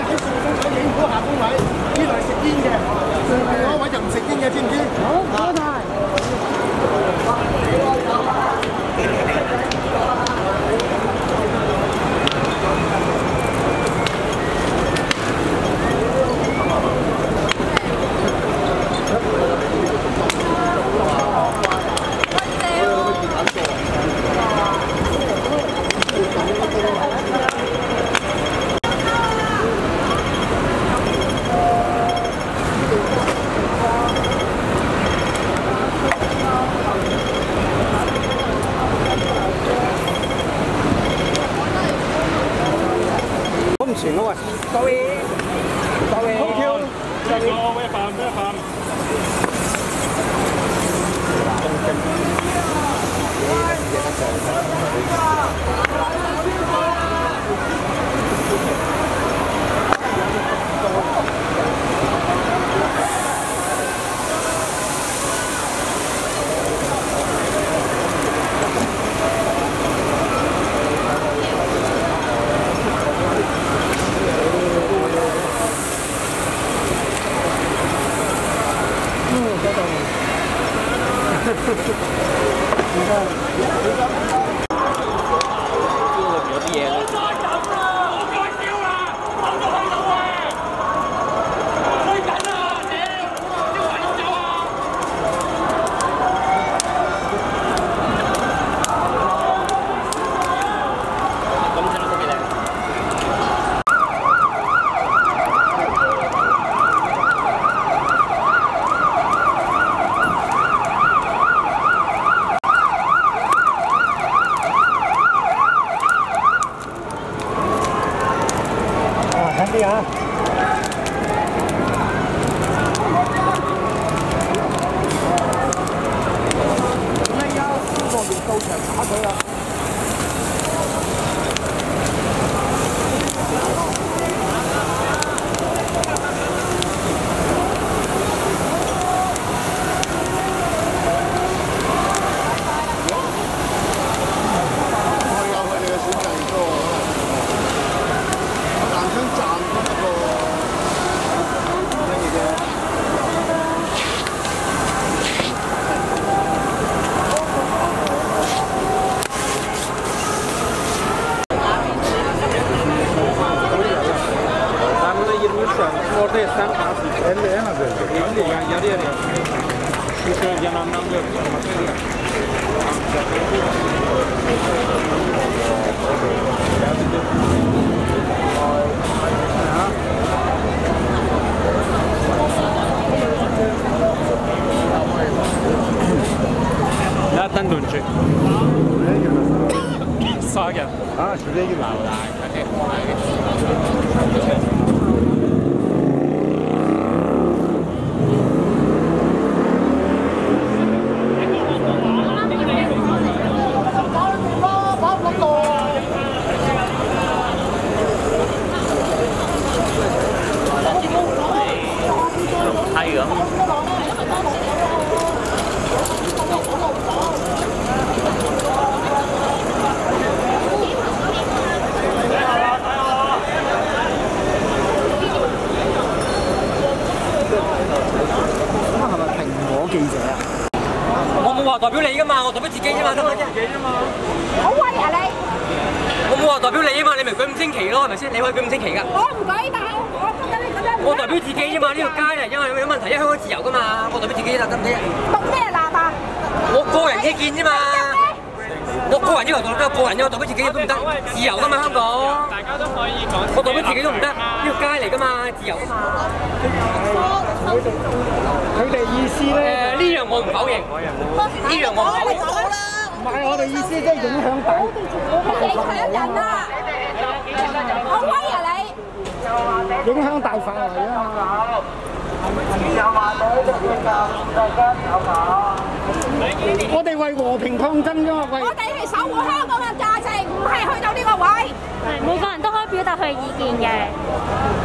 嗰位呢度係食煙嘅，上邊嗰位就唔食煙嘅，知唔知？好，多謝。şu an. Şimdi orada yesen nasıl? 50 en az 50. 50 yani yarı yarıya. Şu şöyle yan anlamda yok. Nereden dönecek? Sağa gel. Ha şuraya gir. 星旗咯，係咪先？你可以舉五星旗噶。我唔舉但係我覺得你咁樣我代表自己啫嘛，呢條街啊，因為有問題，因為香港自由噶嘛，我代表自己啦，得唔得啊？讀咩立啊？我個人意見啫嘛，我個人要求代表個人啫，我代表自己都唔得，自由噶嘛香港。大家都可以講。我代表自己都唔得，呢個街嚟噶嘛，自由噶嘛。佢哋意思咧，誒呢樣我唔否認，呢樣我唔否認。唔係我哋意思即係影響大。影響人啊！影響大範圍啊！我哋為和平抗爭啫，我哋係守護香港嘅價值，唔係去到呢個位。每個人都可以表達佢嘅意見嘅，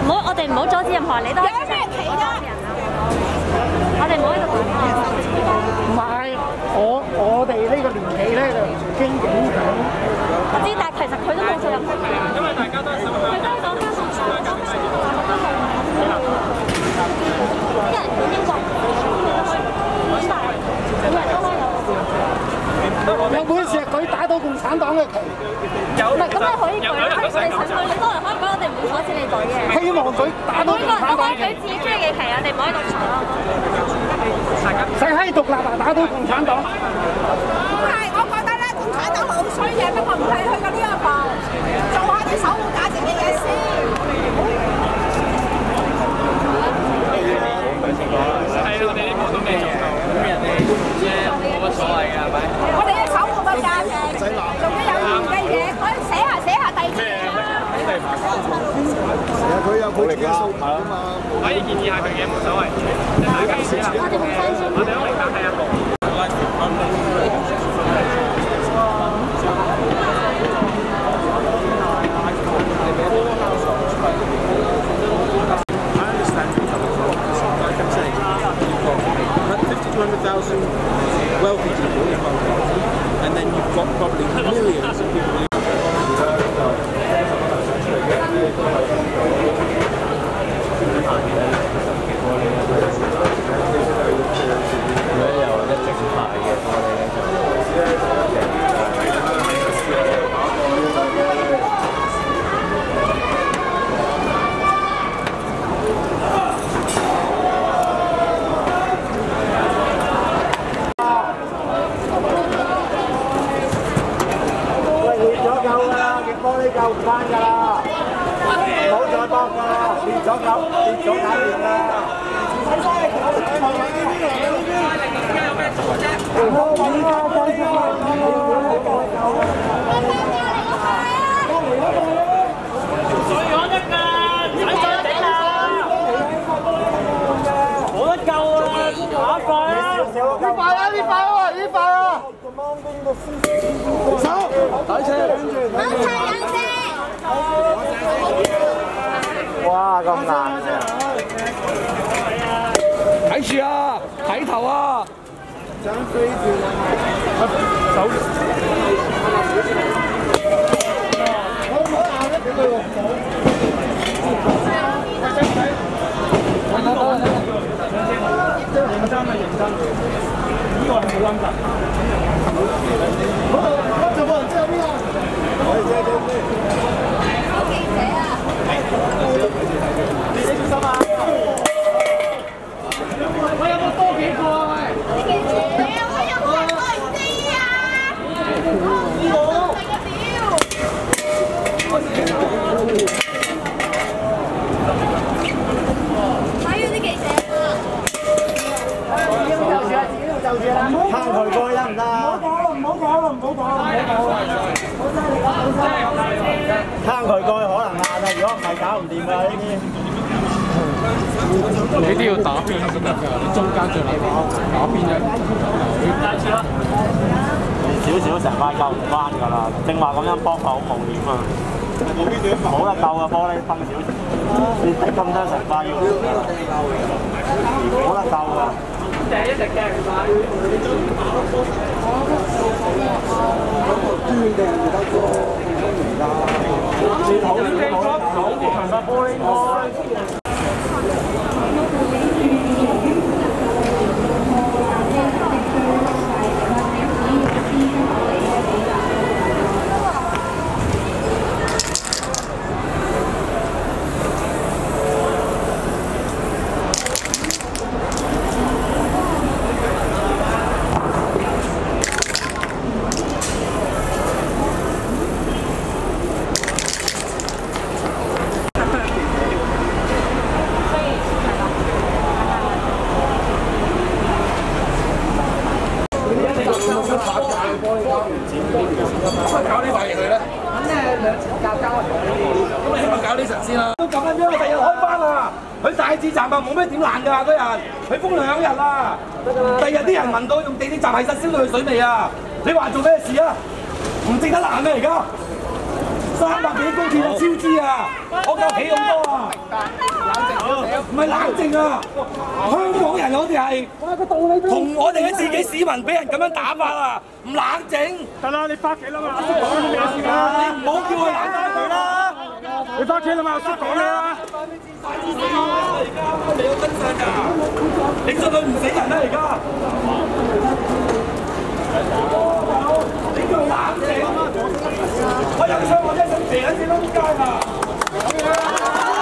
唔好我哋唔好阻止任何人，你都有咩旗㗎？我哋唔好喺度講唔係我我哋呢個年紀咧就經影響。我知，但係其實佢都冇做任何嘢。因為大家都係守佢都係講香港有。有本事佢打到共產黨嘅旗，唔係咁你可以舉，我哋想舉，你當然可以舉，我哋唔會阻止你舉嘅。希望佢打到每共產黨個人都可以舉自己中意嘅旗，我哋唔可以咁嘈咯。使閪獨立啊！打到共產黨，唔係，我覺得咧，共產黨好衰嘅，不過唔係去到呢一步，做下啲守護價值嘅嘢先。係我哋呢個都未做到，咁人哋啫冇乜所謂嘅係咪？我哋要守護個價，做啲有意義嘅嘢，可以寫下寫下第二啲嘢啦。佢有佢自己訴求啊嘛。可以建議下佢嘅冇所謂。我哋好相信。我哋都明白係啊。Wealthy people in Hong Kong, and then you've got probably millions of people. 走哇，咁難嘅！睇住啊，睇頭啊！撐佢過去得唔得啊？撐佢過去可能硬啊，如果唔係搞唔掂㗎呢啲。你都要打邊先得㗎，你中間最難打，打邊啫。少少成塊救唔翻㗎啦，正話咁樣幫法好冒險啊！冇得救啊玻璃崩少少，你滴咁多成塊要，冇得救㗎。搞呢塊嘢佢咧？咁咧兩錢價交咁你起碼搞呢層先啦。都咁樣樣，第日開翻啦。佢大致站啊冇咩點爛㗎嗰日，佢封兩日啦。第日啲人聞到用地鐵站係實燒到佢水味啊！你話做咩事啊？唔值得爛咩而家？三百幾公鐵啊，超支啊！我夠起咁多啊！唔係冷靜啊！香港人我哋係同我哋嘅自己市民俾人咁樣打法啊，唔冷靜。得啦，你翻屋企啦嘛，你唔好叫佢冷靜佢啦！你翻屋企啦嘛，我識講你啦。你有真相㗎？你信佢唔死人啦而家？你叫冷靜！我有槍，我真係想射一次都街啊！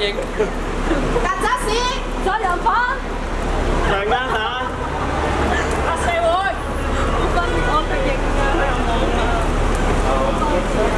影？曱甴屎，再人房，長間打。黑社會，分我哋認㗎，佢又冇啊。你全家